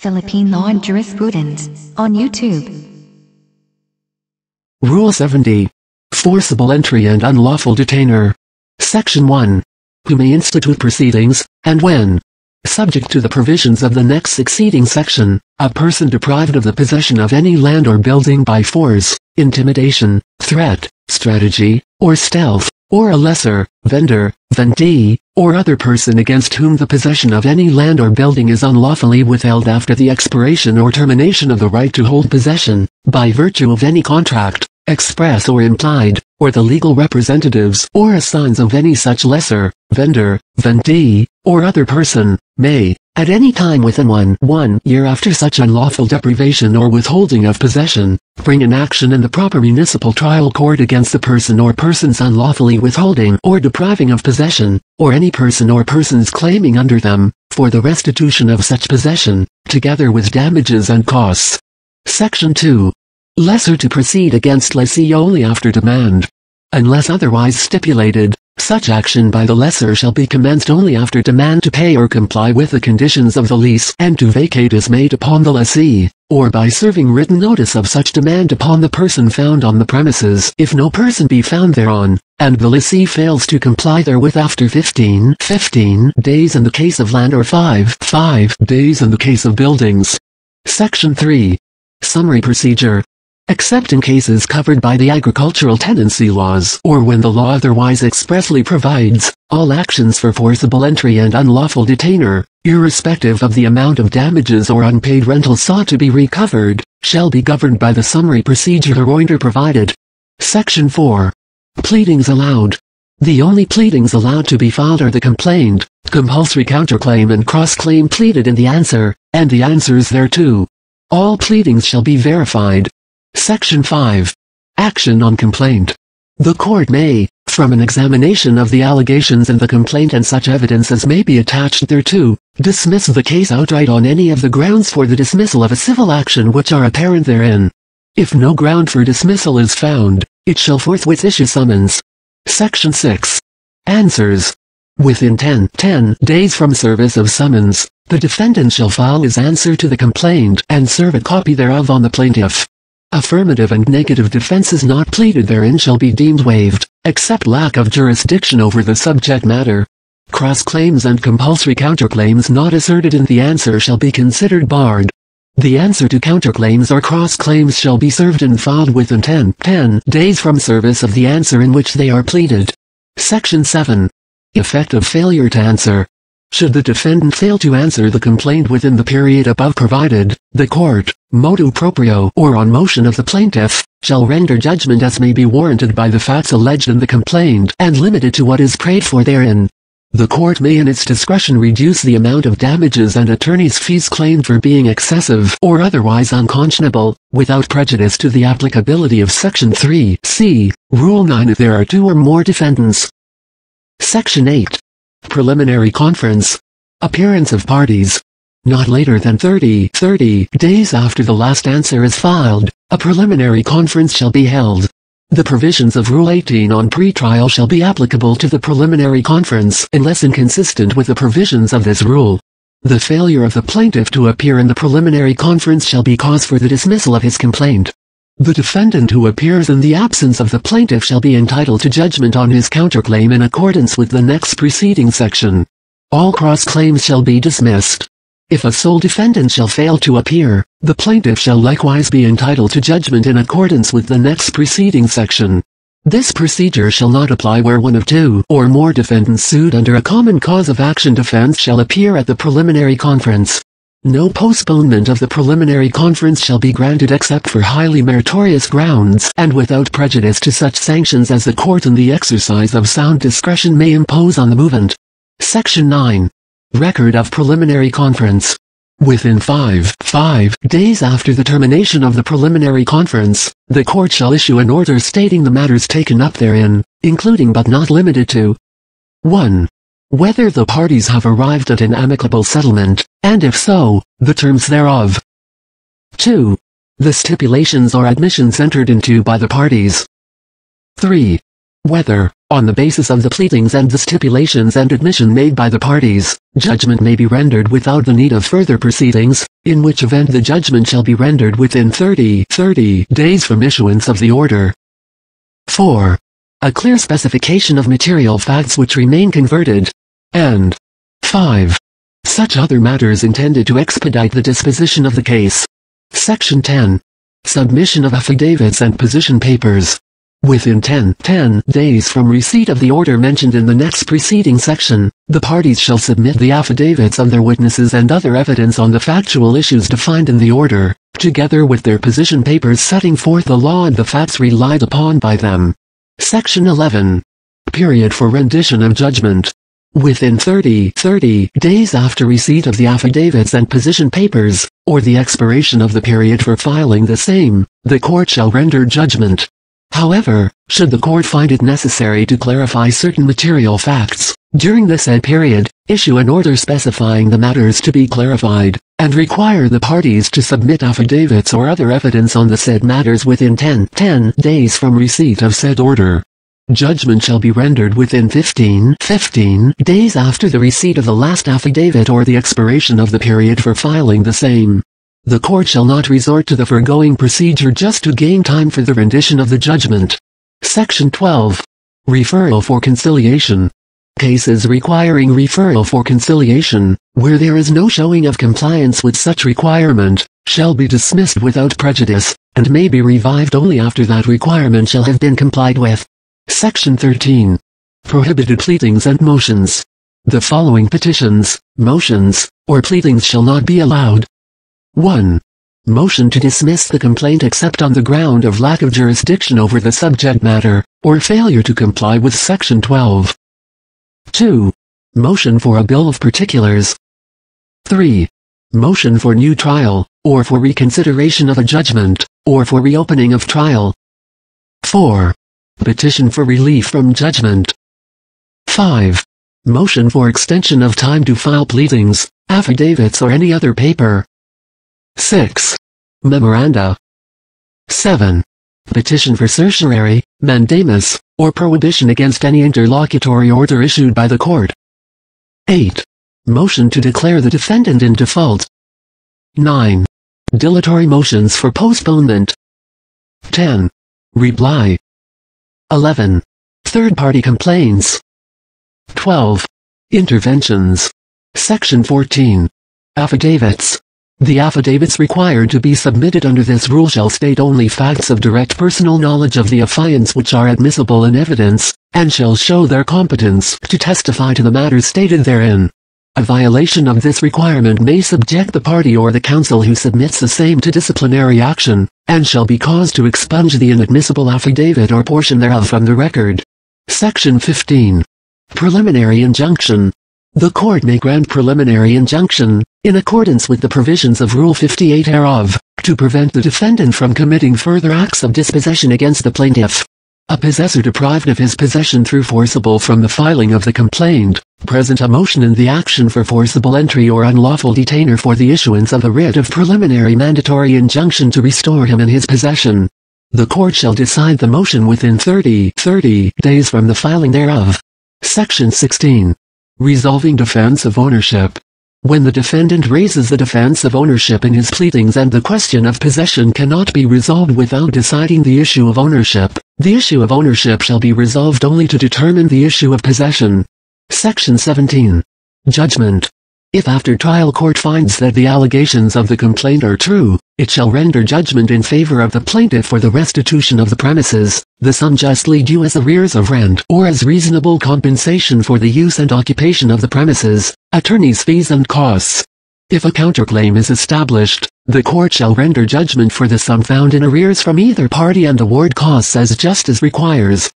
Philippine Law and Jurisprudence on YouTube. Rule 70. Forcible entry and unlawful detainer. Section 1. Who may institute proceedings, and when? Subject to the provisions of the next succeeding section, a person deprived of the possession of any land or building by force, intimidation, threat, strategy, or stealth, or a lessor, vendor, vendee, or other person against whom the possession of any land or building is unlawfully withheld after the expiration or termination of the right to hold possession, by virtue of any contract, express or implied, or the legal representatives or assigns of any such lessor, vendor, vendee, or other person, may, at any time within one, one year after such unlawful deprivation or withholding of possession, bring an action in the proper municipal trial court against the person or persons unlawfully withholding or depriving of possession, or any person or persons claiming under them, for the restitution of such possession, together with damages and costs. Section 2. Lessor to proceed against lessee only after demand. Unless otherwise stipulated, such action by the lessor shall be commenced only after demand to pay or comply with the conditions of the lease and to vacate is made upon the lessee, or by serving written notice of such demand upon the person found on the premises if no person be found thereon, and the lessee fails to comply therewith after 15, 15 days in the case of land or 5, 5 days in the case of buildings. Section 3. Summary Procedure except in cases covered by the agricultural tenancy laws or when the law otherwise expressly provides, all actions for forcible entry and unlawful detainer, irrespective of the amount of damages or unpaid rental sought to be recovered, shall be governed by the summary procedure hereafter provided. Section 4. Pleadings allowed. The only pleadings allowed to be filed are the complaint, compulsory counterclaim and cross-claim pleaded in the answer, and the answers thereto. All pleadings shall be verified, Section 5. Action on complaint. The court may, from an examination of the allegations in the complaint and such evidence as may be attached thereto, dismiss the case outright on any of the grounds for the dismissal of a civil action which are apparent therein. If no ground for dismissal is found, it shall forthwith issue summons. Section 6. Answers. Within 10, 10 days from service of summons, the defendant shall file his answer to the complaint and serve a copy thereof on the plaintiff. Affirmative and negative defenses not pleaded therein shall be deemed waived, except lack of jurisdiction over the subject matter. Cross-claims and compulsory counterclaims not asserted in the answer shall be considered barred. The answer to counterclaims or cross-claims shall be served and filed within 10, 10 days from service of the answer in which they are pleaded. Section 7. Effect of failure to answer. Should the defendant fail to answer the complaint within the period above provided, the court, motu proprio or on motion of the plaintiff, shall render judgment as may be warranted by the facts alleged in the complaint and limited to what is prayed for therein. The court may in its discretion reduce the amount of damages and attorney's fees claimed for being excessive or otherwise unconscionable, without prejudice to the applicability of Section 3 c. Rule 9 if there are two or more defendants. Section 8. Preliminary Conference. Appearance of parties. Not later than 30, 30 days after the last answer is filed, a preliminary conference shall be held. The provisions of Rule 18 on pretrial shall be applicable to the preliminary conference unless inconsistent with the provisions of this rule. The failure of the plaintiff to appear in the preliminary conference shall be cause for the dismissal of his complaint. The defendant who appears in the absence of the plaintiff shall be entitled to judgment on his counterclaim in accordance with the next preceding section. All cross-claims shall be dismissed. If a sole defendant shall fail to appear, the plaintiff shall likewise be entitled to judgment in accordance with the next preceding section. This procedure shall not apply where one of two or more defendants sued under a common cause of action defense shall appear at the preliminary conference. No postponement of the preliminary conference shall be granted except for highly meritorious grounds and without prejudice to such sanctions as the court in the exercise of sound discretion may impose on the movant. Section 9. Record of Preliminary Conference. Within five, five days after the termination of the preliminary conference, the court shall issue an order stating the matters taken up therein, including but not limited to 1 whether the parties have arrived at an amicable settlement, and if so, the terms thereof. 2. The stipulations or admissions entered into by the parties. 3. Whether, on the basis of the pleadings and the stipulations and admission made by the parties, judgment may be rendered without the need of further proceedings, in which event the judgment shall be rendered within 30, 30 days from issuance of the order. 4. A clear specification of material facts which remain converted. And 5. Such other matters intended to expedite the disposition of the case. Section 10. Submission of affidavits and position papers. Within 10, 10 days from receipt of the order mentioned in the next preceding section, the parties shall submit the affidavits of their witnesses and other evidence on the factual issues defined in the order, together with their position papers setting forth the law and the facts relied upon by them. Section 11. Period for rendition of judgment. Within 30, 30 days after receipt of the affidavits and position papers, or the expiration of the period for filing the same, the court shall render judgment. However, should the court find it necessary to clarify certain material facts, during the said period, issue an order specifying the matters to be clarified, and require the parties to submit affidavits or other evidence on the said matters within 10, 10 days from receipt of said order. Judgment shall be rendered within 15, 15 days after the receipt of the last affidavit or the expiration of the period for filing the same. The court shall not resort to the foregoing procedure just to gain time for the rendition of the judgment. Section 12. Referral for conciliation. Cases requiring referral for conciliation, where there is no showing of compliance with such requirement, shall be dismissed without prejudice, and may be revived only after that requirement shall have been complied with. Section 13. Prohibited pleadings and motions. The following petitions, motions, or pleadings shall not be allowed. 1. Motion to dismiss the complaint except on the ground of lack of jurisdiction over the subject matter, or failure to comply with Section 12. 2. Motion for a bill of particulars. 3. Motion for new trial, or for reconsideration of a judgment, or for reopening of trial. 4. Petition for relief from judgment. 5. Motion for extension of time to file pleadings, affidavits or any other paper. 6. Memoranda. 7. Petition for certiorari, mandamus, or prohibition against any interlocutory order issued by the court. 8. Motion to declare the defendant in default. 9. Dilatory motions for postponement. 10. Reply. 11. Third-party complaints. 12. Interventions. Section 14. Affidavits. The affidavits required to be submitted under this rule shall state only facts of direct personal knowledge of the affiants which are admissible in evidence, and shall show their competence to testify to the matters stated therein. A violation of this requirement may subject the party or the counsel who submits the same to disciplinary action, and shall be caused to expunge the inadmissible affidavit or portion thereof from the record. Section 15. Preliminary Injunction. The court may grant preliminary injunction, in accordance with the provisions of Rule 58 thereof, to prevent the defendant from committing further acts of dispossession against the plaintiff. A possessor deprived of his possession through forcible from the filing of the complaint, present a motion in the action for forcible entry or unlawful detainer for the issuance of a writ of preliminary mandatory injunction to restore him in his possession. The court shall decide the motion within 30, 30 days from the filing thereof. Section 16. Resolving defense of ownership. When the defendant raises the defense of ownership in his pleadings and the question of possession cannot be resolved without deciding the issue of ownership, the issue of ownership shall be resolved only to determine the issue of possession. Section 17. Judgment. If after trial court finds that the allegations of the complaint are true, it shall render judgment in favor of the plaintiff for the restitution of the premises, the sum justly due as arrears of rent or as reasonable compensation for the use and occupation of the premises, attorney's fees and costs. If a counterclaim is established, the court shall render judgment for the sum found in arrears from either party and award costs as justice requires.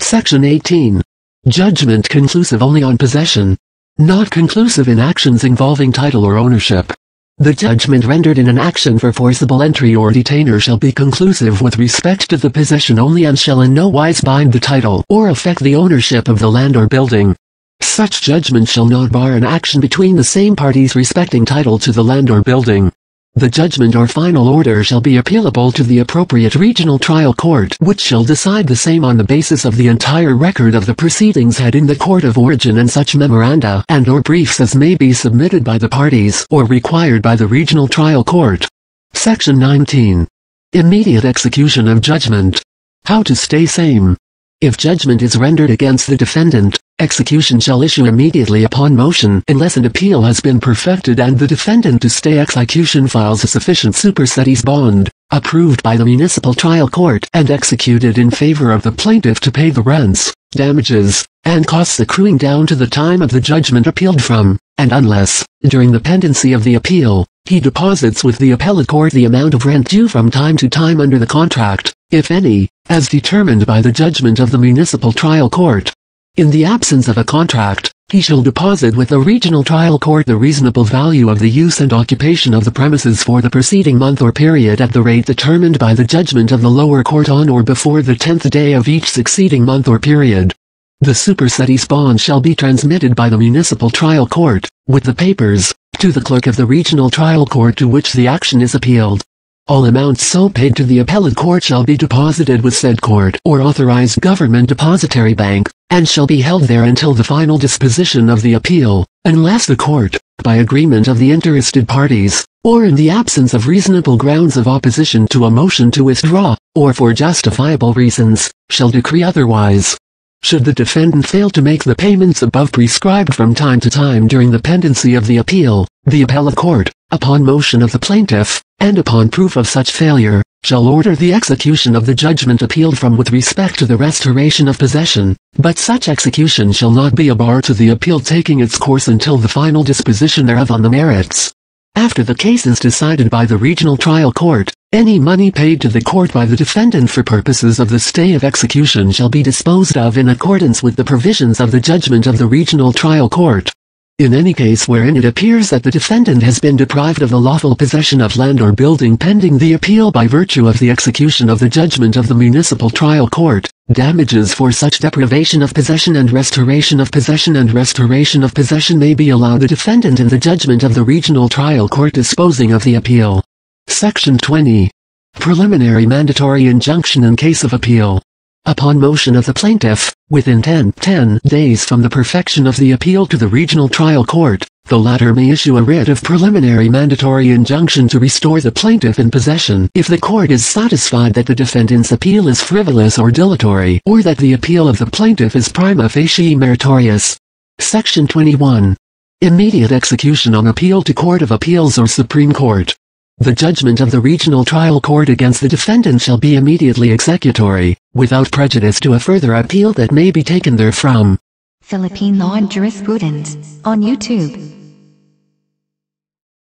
Section 18. Judgment conclusive only on possession. Not conclusive in actions involving title or ownership. The judgment rendered in an action for forcible entry or detainer shall be conclusive with respect to the possession only and shall in no wise bind the title or affect the ownership of the land or building. Such judgment shall not bar an action between the same parties respecting title to the land or building. The judgment or final order shall be appealable to the appropriate regional trial court which shall decide the same on the basis of the entire record of the proceedings had in the court of origin and such memoranda and or briefs as may be submitted by the parties or required by the regional trial court. Section 19. Immediate execution of judgment. How to stay same. If judgment is rendered against the defendant, execution shall issue immediately upon motion unless an appeal has been perfected and the defendant to stay execution files a sufficient supersedeas bond, approved by the municipal trial court and executed in favor of the plaintiff to pay the rents, damages, and costs accruing down to the time of the judgment appealed from, and unless, during the pendency of the appeal, he deposits with the appellate court the amount of rent due from time to time under the contract, if any, as determined by the judgment of the municipal trial court. In the absence of a contract, he shall deposit with the regional trial court the reasonable value of the use and occupation of the premises for the preceding month or period at the rate determined by the judgment of the lower court on or before the tenth day of each succeeding month or period. The supersedeas bond shall be transmitted by the municipal trial court, with the papers, to the clerk of the regional trial court to which the action is appealed. All amounts so paid to the appellate court shall be deposited with said court or authorized government depository bank, and shall be held there until the final disposition of the appeal, unless the court, by agreement of the interested parties, or in the absence of reasonable grounds of opposition to a motion to withdraw, or for justifiable reasons, shall decree otherwise. Should the defendant fail to make the payments above prescribed from time to time during the pendency of the appeal, the appellate court, upon motion of the plaintiff, and upon proof of such failure, shall order the execution of the judgment appealed from with respect to the restoration of possession, but such execution shall not be a bar to the appeal taking its course until the final disposition thereof on the merits. After the case is decided by the regional trial court, any money paid to the court by the defendant for purposes of the stay of execution shall be disposed of in accordance with the provisions of the judgment of the regional trial court. In any case wherein it appears that the defendant has been deprived of the lawful possession of land or building pending the appeal by virtue of the execution of the judgment of the municipal trial court, damages for such deprivation of possession and restoration of possession and restoration of possession may be allowed the defendant in the judgment of the regional trial court disposing of the appeal. Section 20. Preliminary mandatory injunction in case of appeal. Upon motion of the plaintiff, within 10, 10 days from the perfection of the appeal to the regional trial court, the latter may issue a writ of preliminary mandatory injunction to restore the plaintiff in possession if the court is satisfied that the defendant's appeal is frivolous or dilatory or that the appeal of the plaintiff is prima facie meritorious. Section 21. Immediate execution on appeal to Court of Appeals or Supreme Court. The judgment of the regional trial court against the defendant shall be immediately executory, without prejudice to a further appeal that may be taken therefrom. Philippine Law and Jurisprudence on YouTube.